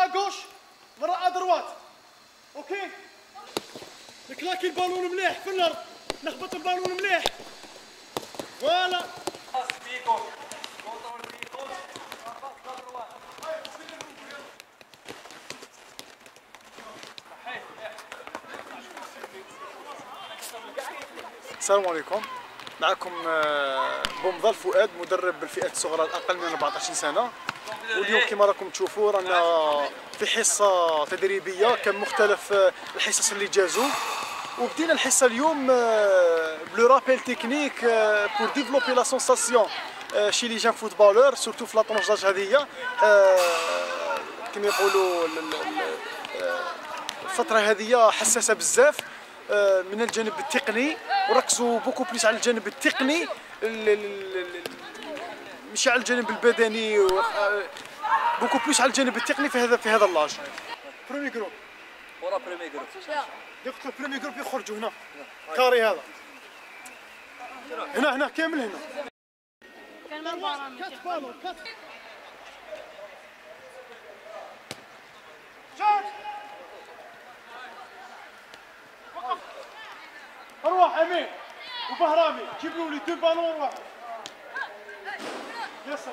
à gauche مرة droite OK؟ نكلاكي البالون مليح في الأرض. نخبط البالون مليح. voilà. السلام عليكم. معكم آه، بومضال فؤاد مدرب بالفئات الصغرى الأقل من 14 سنة. واليوم كما راكم تشوفوا رانا في حصة تدريبية كان مختلف آه، الحصص اللي جازوا وبدينا الحصة اليوم ب le rappel technique pour développer la sensation chez les jeunes footballeurs surtout في la tranche d'âge هذه آه، كما يقولوا ال- ال- ال- الفترة هذه حساسة بزاف. من الجانب التقني وركزوا beaucoup plus على الجانب التقني. ال- ال- ال- مش على الجانب البدني آه، beaucoup plus على الجانب التقني في هذا في هذا l'âge. premier groupe ورا premier groupe دقت premier groupe يخرجوا هنا. carré هذا. هنا هنا كامل هنا. كان أروح امين. وبهرامي. جيبوا لي دو بالون وروح يسر